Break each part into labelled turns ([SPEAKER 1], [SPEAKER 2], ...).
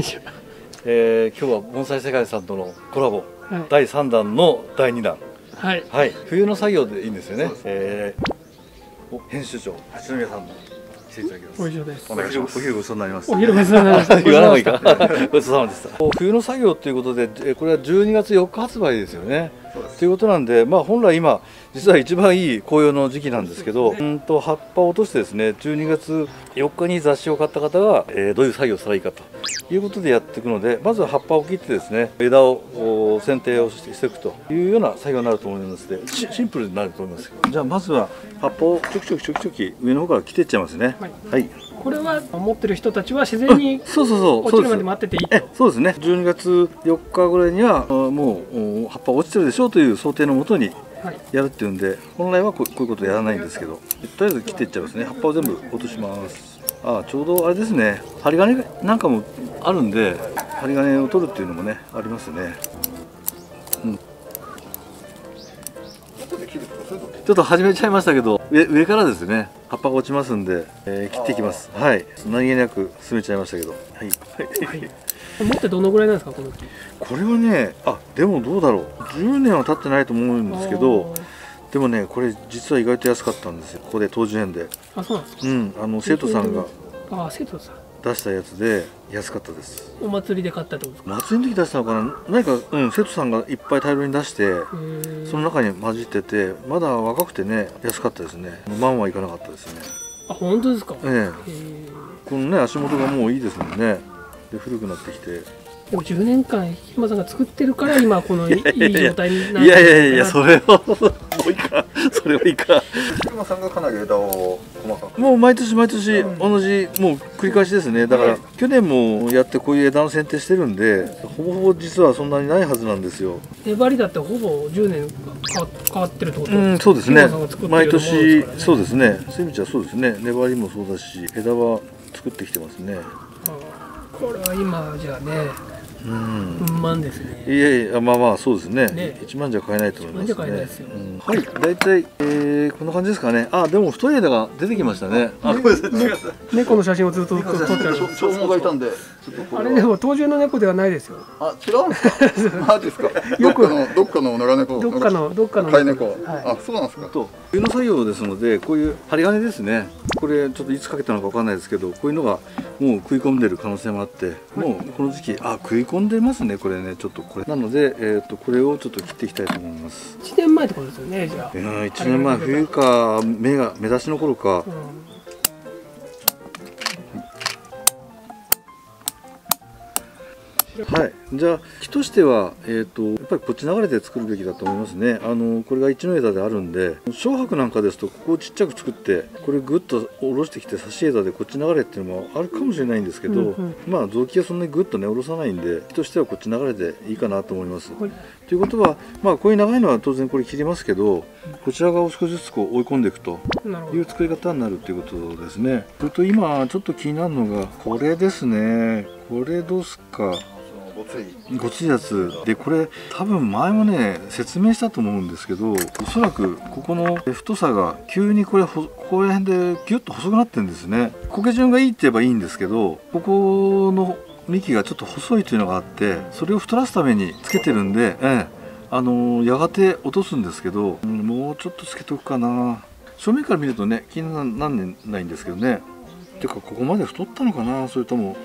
[SPEAKER 1] は。はい。えー、今日は盆栽世界さんとのコラボ、
[SPEAKER 2] はい
[SPEAKER 1] 第3弾の第2弾。
[SPEAKER 2] はい。
[SPEAKER 1] はい。冬の作業でいいんですよね。えー、お編集長八宮さんも来ていただきます。
[SPEAKER 2] お
[SPEAKER 1] 昼ごちそうになります。
[SPEAKER 2] お昼ごちそうになりました
[SPEAKER 1] 言わないか。ごちそうさまでした。冬の作業ということで、えーこれは12月4日発売ですよね。ということなんで、まあ本来今実は一番いい紅葉の時期なんですけど、うんと葉っぱを落としてですね、12月4日に雑誌を買った方が、えーどういう作業をしたらいいかということでやっていくので、まずは葉っぱを切ってですね、枝をお剪定をしていくというような作業になると思いますので、シシンプルになると思います。じゃあまずは葉っぱをちょきちょきちょきちょき上の方から切っていっちゃいますね。
[SPEAKER 2] はい
[SPEAKER 1] はい。
[SPEAKER 2] これは持ってる人たちは自然に
[SPEAKER 1] そうそうそう。
[SPEAKER 2] 落ちるまで待ってていい。
[SPEAKER 1] そうです。ね。12月4日ぐらいにはあもうお葉っぱ落ちてるでしょうという想定のもとに
[SPEAKER 2] はい。
[SPEAKER 1] やるっていうんで本来はこういうことやらないんですけどとりあえず切っていっちゃいますね。葉っぱを全部落とします。あちょうどあれですね。針金なんかもあるんで針金を取るっていうのもねありますね。うん。ちょっと始めちゃいましたけど上上からですね葉っぱが落ちますんで、えー切っていきます。はい。何気なく進めちゃいましたけど。はい、はい。
[SPEAKER 2] 持ってどのぐらいなんですかこの木？
[SPEAKER 1] これはねあでもどうだろう。10年は経ってないと思うんですけどでもねこれ実は意外と安かったんですよ。ここで東樹園で。
[SPEAKER 2] あそうなんですか？
[SPEAKER 1] うん。あの生徒さんが。
[SPEAKER 2] あー、生徒さん。
[SPEAKER 1] 出したやつで安かったです。
[SPEAKER 2] お祭りで買ったってことですか？
[SPEAKER 1] 祭りの時出したのかな？何か、うん、生徒さんがいっぱい大量に出してその中に混じっててまだ若くてね安かったですね。万はいかなかったですね。
[SPEAKER 2] あ、本当ですか？
[SPEAKER 1] ええ。このね足元がもういいですもんね。で古くなってきて
[SPEAKER 2] でも10年間ひまさんが作ってるから今このいい状態になって
[SPEAKER 1] いやいやいや
[SPEAKER 2] る
[SPEAKER 1] それはもういいか。それはいいか。
[SPEAKER 3] 車さんがかなり枝を細かく。
[SPEAKER 1] もう毎年毎年同じもう繰り返しですね。だから去年もやってこういう枝の剪定してるんでほぼほぼ実はそんなにないはずなんですよ。
[SPEAKER 2] 粘りだってほぼ10年変わ変わってるってこと？
[SPEAKER 1] うんそうですね。
[SPEAKER 2] 日村さんが作ってる
[SPEAKER 1] 毎年そうですね。そういう意味じゃそうですね。粘りもそうだし枝は作ってきてますね。
[SPEAKER 2] これは今じゃあね
[SPEAKER 1] うん。
[SPEAKER 2] うん。まん。ですね
[SPEAKER 1] いやいやまあまあそうですね
[SPEAKER 2] ね
[SPEAKER 1] 1万じゃ買えないと思いますね
[SPEAKER 2] 万じゃ買えないですよ
[SPEAKER 1] うん。はい大体、えー、こん。な感じですかねあでも太い枝が出てきましたねあごめん。なさい違う
[SPEAKER 2] 猫の写真をずっと撮ってある
[SPEAKER 3] 消耗がいたん。でちょっとこれは
[SPEAKER 2] あれでも当時の猫ではないですよ
[SPEAKER 3] あ違うん。ですかマジですかどっかのどっかの野良猫
[SPEAKER 2] どっかのどっかの
[SPEAKER 3] 飼い猫、
[SPEAKER 2] はい
[SPEAKER 3] あそうなん。ですか
[SPEAKER 1] と冬の作業ですのでこういう針金ですねこれちょっといつかけたのかわかん。ないですけどこういうのがもう食い込ん。でる可能性もあってもうこの時期あ食い込んでますねこれねちょっとこれ。なので、えー、とこれをちょっと切っていきたいと思います。
[SPEAKER 2] 1年前ってことですよねじゃあ、
[SPEAKER 1] うん1年前冬か目が目出しの頃か。
[SPEAKER 2] うん
[SPEAKER 1] はい、じゃあ木としては、えー、とやっぱりこっち流れで作るべきだと思いますねあのこれが一の枝であるんで小白なんかですとここをちっちゃく作ってこれグッと下ろしてきて差し枝でこっち流れっていうのもあるかもしれないんですけど、
[SPEAKER 2] うんうん
[SPEAKER 1] まあ臓器はそんなにグッとね下ろさないんで木としてはこっち流れでいいかなと思います。
[SPEAKER 2] はい
[SPEAKER 1] ということはまあこういう長いのは当然これ切りますけどこちら側を少しずつこう追い込んでいくという作り方になるっていうことですね。それと今ちょっと気になるのがこれですね。これどうすか？
[SPEAKER 3] ごつい。
[SPEAKER 1] ごついやつ。でこれ多分前もね説明したと思うんですけどおそらくここの太さが急にこれほここら辺でギュッと細くなってるんですね。苔順がいいって言えばいいんですけどここの幹がちょっと細いというのがあってそれを太らすためにつけてるんで、ええ、あのやがて落とすんですけど、うんもうちょっとつけとくかな。正面から見るとね気になんないんですけどね。てかここまで太ったのかなそれとも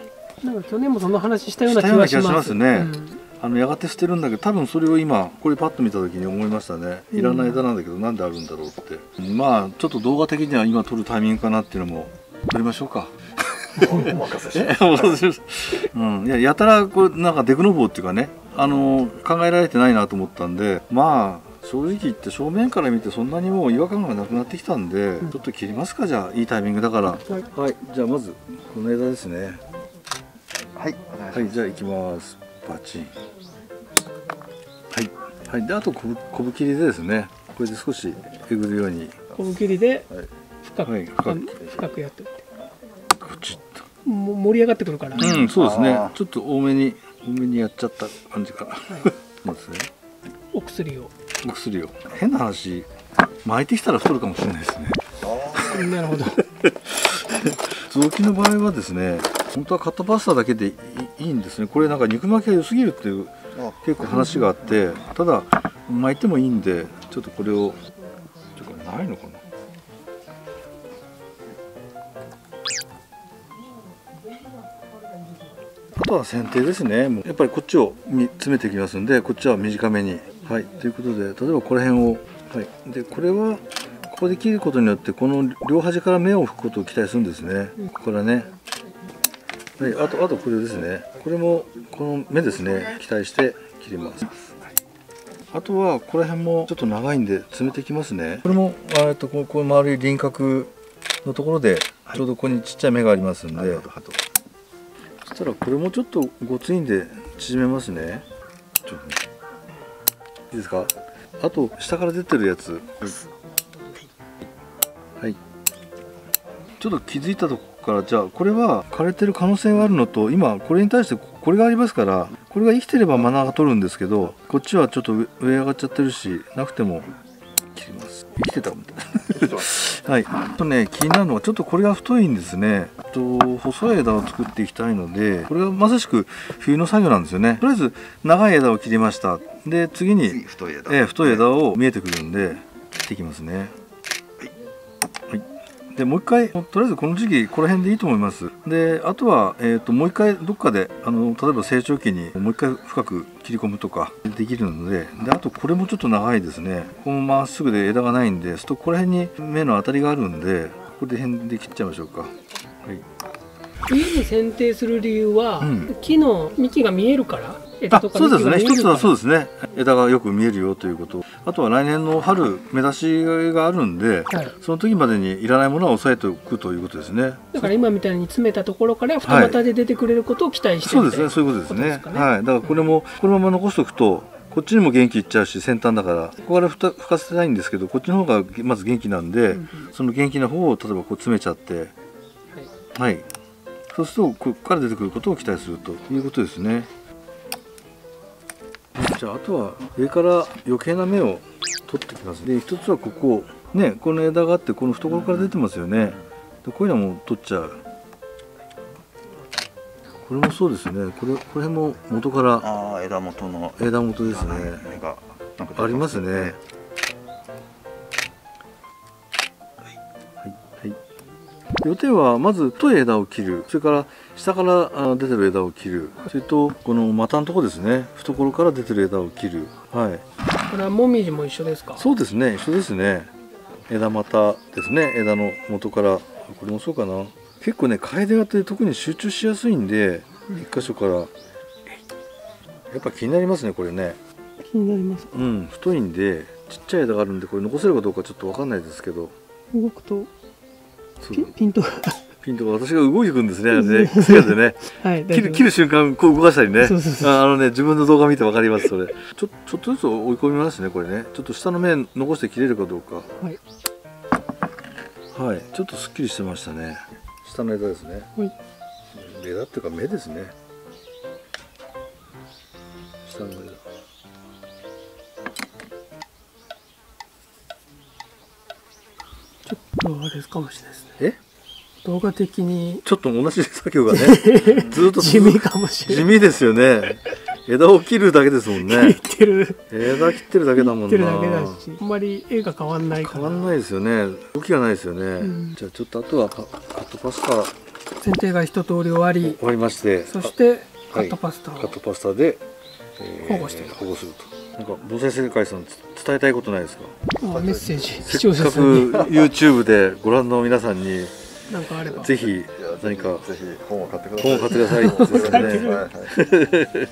[SPEAKER 2] なんか去年もその話したような気
[SPEAKER 1] したような
[SPEAKER 2] がします
[SPEAKER 1] 気がしますね。
[SPEAKER 2] うん。
[SPEAKER 1] あのやがて捨てるんだけど多分それを今これパッと見た時に思いましたね。いらない枝なんだけどなんであるんだろうって、まあちょっと動画的には今撮るタイミングかなっていうのも撮りましょうか。
[SPEAKER 3] お任せし
[SPEAKER 1] え お任せします。うん、いややたらこれなんかデクノボーっていうかねあの考えられてないなと思ったんでまあ正直言って正面から見てそんなにもう違和感がなくなってきたんで、ちょっと切りますかじゃあ。いいタイミングだから。
[SPEAKER 2] はい。
[SPEAKER 1] はい。じゃあまずこの枝ですね
[SPEAKER 3] はい
[SPEAKER 1] はい、じゃあ行きます。バチン。はい、はい、であとこぶこぶ切りでですね。これで少しえぐるように、
[SPEAKER 2] 小ぶ切りで
[SPEAKER 1] はい、
[SPEAKER 2] 深く、
[SPEAKER 1] はい深く
[SPEAKER 2] 深くやっておいて
[SPEAKER 1] こちっ
[SPEAKER 2] も盛り上がってくるから、
[SPEAKER 1] と。うん、そうですね。ちょっと多めに多めにやっちゃった感じかな。まずね、
[SPEAKER 2] お薬を
[SPEAKER 1] お薬を変な話巻いてきたら太るかもしれないですね。
[SPEAKER 2] なるほど
[SPEAKER 1] 臓器の場合はですね本当はカットパスタだけでいいんですね。これなんか肉巻きが良すぎるっていう
[SPEAKER 3] あ
[SPEAKER 1] 結構話があってただ巻いてもいいんでちょっとこれをちょっとないのかな。あとは剪定ですね。やっぱりこっちをみ詰めていきますんでこっちは短めに。はい。ということで例えばこの辺をはい。でこれはここで切ることによってこの両端から目を吹くことを期待するんですね。ここからねはい、あとあとこれですね。これもこの目ですね。期待して切ります。あとはこの辺もちょっと長いんで詰めていきますね。これもえっとこうこう丸い輪郭のところでちょうどここにちっちゃい目がありますんで、
[SPEAKER 3] なるほど
[SPEAKER 1] そしたらこれもちょっとごついんで縮めますね。ちょっといいですか？あと下から出てるやつ。はい。ちょっと気づいたとこからじゃあこれは枯れてる可能性があるのと今これに対してこれがありますからこれが生きてればマナーが取るんですけどこっちはちょっと上上上がっちゃってるしなくても切ります。生きてたみたい。なはい、あとね気になるのはちょっとこれが太いんですね。と細い枝を作っていきたいのでこれはまさしく冬の作業なんですよね。とりあえず長い枝を切りました。で次に
[SPEAKER 3] 次太い枝。
[SPEAKER 1] ええ太い枝を見えてくるんで切っていきますね。はいでもう一回とりあえずこの時期この辺でいいと思います。であとは、えー、ともう一回どっかであの例えば成長期にもう一回深く切り込むとかできるのでであとこれもちょっと長いですね。このまっすぐで枝がないんでするとこの辺に目の当たりがあるんでここで辺で切っちゃいましょうか。はい。
[SPEAKER 2] 冬に剪定する理由は、
[SPEAKER 1] うん。
[SPEAKER 2] 木の幹が見えるから枝
[SPEAKER 1] あそうですね。一つはそうですね。枝がよく見えるよということ。あとは来年の春目出しがあるんで、
[SPEAKER 2] はい。
[SPEAKER 1] その時までにいらないものは抑えておくということですね。
[SPEAKER 2] だから今みたいに詰めたところから二股で出てくれることを期待して
[SPEAKER 1] そうですねそういうことですね。
[SPEAKER 2] ね
[SPEAKER 1] はい。だからこれもこのまま残しておくとこっちにも元気いっちゃうし先端だからここからふた吹かせたいんですけどこっちの方がまず元気なんで、
[SPEAKER 2] うん
[SPEAKER 1] その元気な方を例えばこう詰めちゃって。はい。そうするとここから出てくることを期待するということですねじゃああとは上から余計な芽を取ってきますで一つはここねこの枝があってこの懐から出てますよね。でこういうのも取っちゃう。これもそうですね。これこれも元から
[SPEAKER 3] 枝元の。
[SPEAKER 1] 枝元ですね。
[SPEAKER 3] 芽がなんか
[SPEAKER 1] ありますね。はい、はい。予定はまず太い枝を切る、それから下からあ出てる枝を切る、それとこの股のとこですね、懐から出てる枝を切る。はい。
[SPEAKER 2] これはもみじも一緒ですか？
[SPEAKER 1] そうですね、一緒ですね。枝股ですね、枝の元から、これもそうかな。結構ね、楓葉って特に集中しやすいんで、一箇所から。やっぱ気になりますね、これね。
[SPEAKER 2] 気になります
[SPEAKER 1] うん、太いんでちっちゃい枝があるんでこれ残せるかどうかちょっとわかんないですけど
[SPEAKER 2] 動くとピンと
[SPEAKER 1] ピンとか私が動いていくんですね。ね癖でね。
[SPEAKER 2] はい
[SPEAKER 1] 切る切る瞬間こう動かしたりね。
[SPEAKER 2] そうそうそう。
[SPEAKER 1] ああのね自分の動画見てわかりますそれ。ちょちょっとずつ追い込みますねこれね。ちょっと下の面残して切れるかどうか。
[SPEAKER 2] はい。
[SPEAKER 1] はい。ちょっとすっきりしてましたね。下の枝ですね。
[SPEAKER 2] はい。
[SPEAKER 1] 枝っていうか芽ですね。下の枝。
[SPEAKER 2] ちょっとあれかもしれないですね。
[SPEAKER 1] え？
[SPEAKER 2] 動画的に。
[SPEAKER 1] ちょっと同じ作業がね ずっと
[SPEAKER 2] 地味かもしれない。
[SPEAKER 1] 地味ですよね。枝を切るだけですもん
[SPEAKER 2] 切
[SPEAKER 1] ね
[SPEAKER 2] ってる。
[SPEAKER 1] 枝切ってるだけだもんな。
[SPEAKER 2] 切ってるだけだしあんまり絵が変わんない
[SPEAKER 1] 変わんないですよね。動きがないですよね、
[SPEAKER 2] ん。
[SPEAKER 1] じゃあちょっとあとはカカットパスタ。
[SPEAKER 2] 剪定が一通り終わり。
[SPEAKER 1] 終わりまして。
[SPEAKER 2] そしてカ
[SPEAKER 1] はい。
[SPEAKER 2] ットパスタを、
[SPEAKER 1] カットパスタで、え
[SPEAKER 2] 保護してる。
[SPEAKER 1] 保護すると。なんか防災世界さんつ伝えたいことないですか？
[SPEAKER 2] あメッセージ。視
[SPEAKER 1] せ
[SPEAKER 2] 聴
[SPEAKER 1] っかく
[SPEAKER 2] 者さんに。
[SPEAKER 1] YouTube でご覧の皆さんに
[SPEAKER 2] なんかあれば。
[SPEAKER 1] ぜひ何か
[SPEAKER 3] ぜひ本を買ってください。
[SPEAKER 1] 本を買ってください。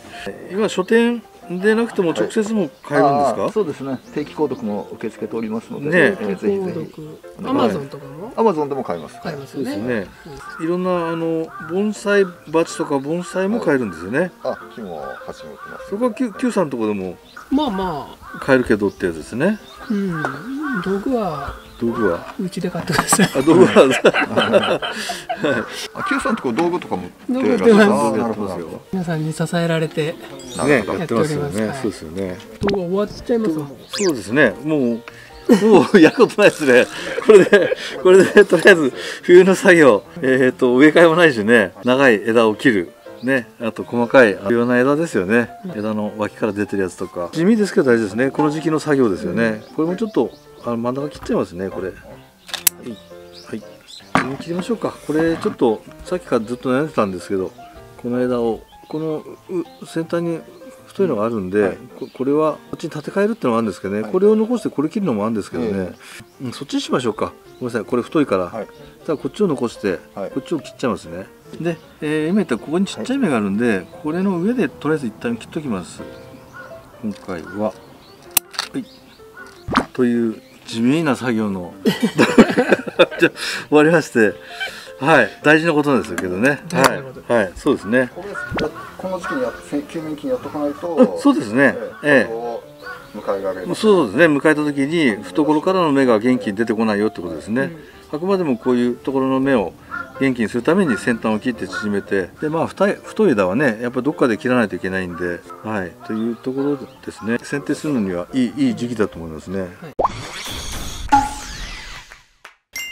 [SPEAKER 1] 今書店でなくても直接も買えるんですか、
[SPEAKER 3] あーそうですね。定期購読も受け付けておりますので、
[SPEAKER 1] ね
[SPEAKER 3] え。ーぜひ
[SPEAKER 2] 購
[SPEAKER 3] ぜひ
[SPEAKER 2] 読アマゾンとかも？
[SPEAKER 3] アマゾンでも買えます。
[SPEAKER 2] 買えますよね。
[SPEAKER 1] そうですね。いろんなあの盆栽鉢とか盆栽も買えるんですよね、
[SPEAKER 3] あ木も鉢も売ってます。
[SPEAKER 1] そこは Q, Q さんのところでも
[SPEAKER 2] まあまあ。
[SPEAKER 1] 買えるけどってやつですね
[SPEAKER 2] うん。道具は
[SPEAKER 1] 道具は？
[SPEAKER 2] うちで買ってください。
[SPEAKER 1] あ道具は？
[SPEAKER 3] あ Q さんとこ道具とかも
[SPEAKER 2] 道具
[SPEAKER 3] 売ってらっしゃる
[SPEAKER 2] 売ってます皆さんに支えられて
[SPEAKER 1] ね。やってます。よね
[SPEAKER 2] やっております
[SPEAKER 1] そうですよね。
[SPEAKER 2] 動画終わっちゃいます
[SPEAKER 1] そうですね。もうもうやることないですね。これで、これで、とりあえず、冬の作業、えっ、と、植え替えもないしね、長い枝を切る。ね、あと細かい重要な枝ですよね。枝の脇から出てるやつとか。地味ですけど大事ですね。この時期の作業ですよね。これもちょっと、あの真ん中切っちゃいますね、これ。はい。はい。切りましょうか。これちょっと、さっきからずっと悩んでたんですけど、この枝を、このう先端に太いのがあるんで、
[SPEAKER 3] はい
[SPEAKER 1] ここれはこっちに立て替えるっていうのもあるんですけどね、
[SPEAKER 3] はい
[SPEAKER 1] これを残してこれ切るのもあるんですけどね、
[SPEAKER 3] え
[SPEAKER 1] うんそっちにしましょうかごめんなさいこれ太いから、
[SPEAKER 3] はい
[SPEAKER 1] じゃあこっちを残して、
[SPEAKER 3] はい
[SPEAKER 1] こっちを切っちゃいますねで、えー今言ったここにちっちゃい芽があるんで、これの上でとりあえず一旦切っときます。今回ははい。という地味な作業の じゃあ終わりましてはい。大事なことなんですけどね。はい、はい、そうですね。
[SPEAKER 3] この時期にやせ休眠期にやっとかない
[SPEAKER 1] あ
[SPEAKER 3] と
[SPEAKER 1] そうですね。ええ
[SPEAKER 3] 迎えられる。
[SPEAKER 1] そうですね。迎えた時に懐からの芽が元気に出てこないよってことですね、あくまでもこういうところの芽を元気にするために先端を切って縮めてでまあ太い太い枝はねやっぱどっかで切らないといけないんではい。というところですね。剪定するのにはいいいい時期だと思いますね、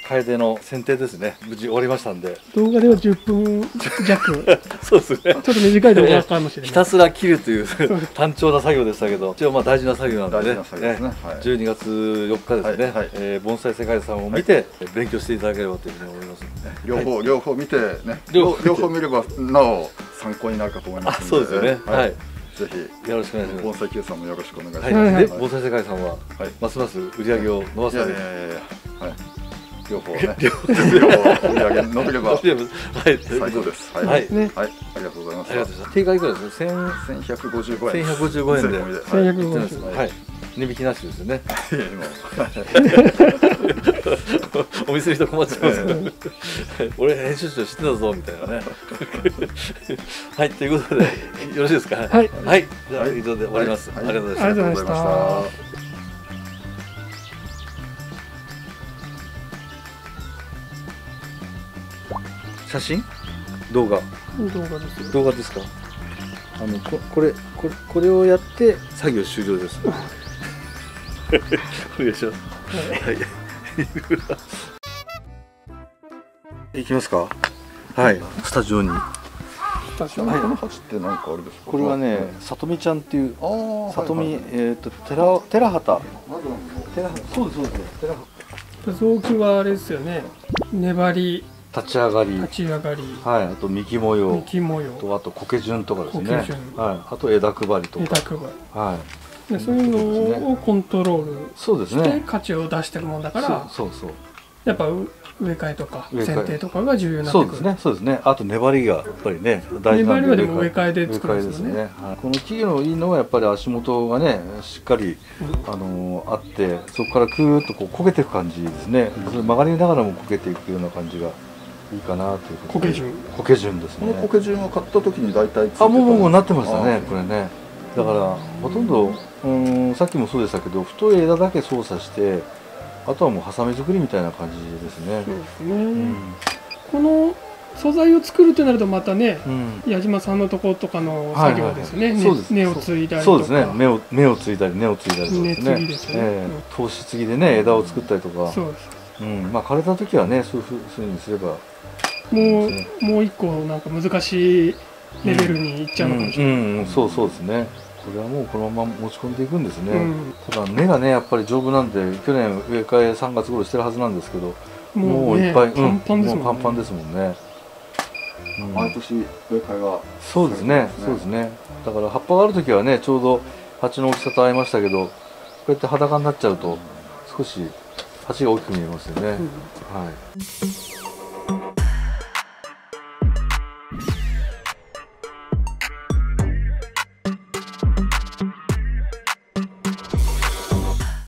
[SPEAKER 1] 楓の剪定ですね。無事終わりましたんで。
[SPEAKER 2] 動画では10分弱。ち ょ
[SPEAKER 1] そうですね。
[SPEAKER 2] っと短い動画かもしれない。
[SPEAKER 1] ひたすら切るという単調な作業でしたけど一応まあ大事な作業なんでね。
[SPEAKER 3] 大ね。はい。
[SPEAKER 1] 12月4日ですね、
[SPEAKER 3] はいはい
[SPEAKER 1] えー盆栽世界遺産を見て、勉強していただければというふうに思います、
[SPEAKER 3] 両方、両方見てね。
[SPEAKER 1] 両方見て。
[SPEAKER 3] 両両方見ればなお参考になるかと思います
[SPEAKER 1] そうですよね。はい、
[SPEAKER 3] ぜひ。
[SPEAKER 1] よろしくお願いします。
[SPEAKER 3] 盆栽 Q さんもよろしくお願いします。
[SPEAKER 1] はい、
[SPEAKER 2] はい
[SPEAKER 1] で盆栽世界遺産は
[SPEAKER 3] はい。
[SPEAKER 1] ますます売り上げを伸ばすために。
[SPEAKER 3] いやいやいやいや。はい両方ね。両方。売り上げ伸びれば。
[SPEAKER 1] はい、
[SPEAKER 3] 最高です。はい。
[SPEAKER 1] はい。
[SPEAKER 3] ありがとうございます。
[SPEAKER 1] ありがとうございます。定価いくらですか千
[SPEAKER 3] 1155円。
[SPEAKER 1] 1155円で。
[SPEAKER 3] 税込みはい
[SPEAKER 2] 1155
[SPEAKER 1] 売ってますはい。値引きなしですよね。お店の人困っちゃいます 俺編集長知ってたぞみたいなね。はいということでよろしいですか？
[SPEAKER 2] はい。
[SPEAKER 1] はい。じゃあ以上で終わります、
[SPEAKER 3] はい。
[SPEAKER 1] ありがとうございました写真？動画？
[SPEAKER 2] 動画ですよ。
[SPEAKER 1] 動画ですか？あのここれこれこれをやって作業終了です。お願いしますはい。いきますか？はい。スタジオに。
[SPEAKER 2] 確かに
[SPEAKER 3] ちなみにこの鉢って何かあれですか？
[SPEAKER 1] これはねさとみちゃんっていう
[SPEAKER 3] ああ
[SPEAKER 1] さとみえっと寺寺畑。そうですそうです。寺
[SPEAKER 2] 臓器はあれですよね。粘り
[SPEAKER 1] 立ち上がり。
[SPEAKER 2] 立ち上がり。
[SPEAKER 1] はい。あと幹模様。
[SPEAKER 2] 幹模様。
[SPEAKER 1] とあと苔順とかですね。はい。あと枝配りとか。
[SPEAKER 2] 枝配り。
[SPEAKER 1] はい。
[SPEAKER 2] でそういうのをコントロールして価値を出してるもんだから
[SPEAKER 1] そうそうそう。
[SPEAKER 2] やっぱう植え替えとか剪定とかが重要になってくる
[SPEAKER 1] そうですね、そうですね。あと粘りがやっぱりね、大事なん
[SPEAKER 2] 粘りはでも植え替えで作るんですよね。
[SPEAKER 1] ね。はい。この木のいいのはやっぱり足元がね、しっかり、あのーあって、そこからクーッとこう焦げていく感じですね。それ曲がりながらも焦げていくような感じがいいかなということで。
[SPEAKER 2] 苔順
[SPEAKER 1] 苔順です
[SPEAKER 3] この
[SPEAKER 1] ね。
[SPEAKER 3] 苔順を買った時に大体ついてた
[SPEAKER 1] あ、もうもうもうなってましたね
[SPEAKER 3] あ、
[SPEAKER 1] これね。だからほとんど、うーん、さっきもそうでしたけど、太い枝だけ操作して、あとはもうハサミ作りみたいな感じですね。
[SPEAKER 2] そうですね、
[SPEAKER 1] うん。
[SPEAKER 2] この素材を作るとなるとまたね
[SPEAKER 1] うん。
[SPEAKER 2] 矢島さんのところとかの作業ですね、根根を継いだりとか。
[SPEAKER 1] そうですね。目を目をついたり根をついたりとかですね。
[SPEAKER 2] ぎですね。
[SPEAKER 1] ええ。通し継ぎでね枝を作ったりとか。
[SPEAKER 2] そうです。
[SPEAKER 1] うん。まあ枯れた時はねそういうふうにすれば
[SPEAKER 2] も
[SPEAKER 1] そう
[SPEAKER 2] もう一個なんか難しいレベルにいっちゃうのかもしれない、
[SPEAKER 1] うんうんそうそうですね。これはもうこのまま持ち込んでいくんですね、
[SPEAKER 2] うん。
[SPEAKER 1] ただ根がねやっぱり丈夫なんで去年植え替え3月頃してるはずなんですけども
[SPEAKER 2] もうね
[SPEAKER 1] ういっぱい、
[SPEAKER 2] パンパンですもんね、
[SPEAKER 1] もうパンパンですもんね、うん。
[SPEAKER 3] 毎年植え替えが。
[SPEAKER 1] そうですねそうですね。だから葉っぱがある時はねちょうど鉢の大きさと合いましたけどこうやって裸になっちゃうと少し鉢が大きく見えますよね、
[SPEAKER 2] うん。
[SPEAKER 1] はい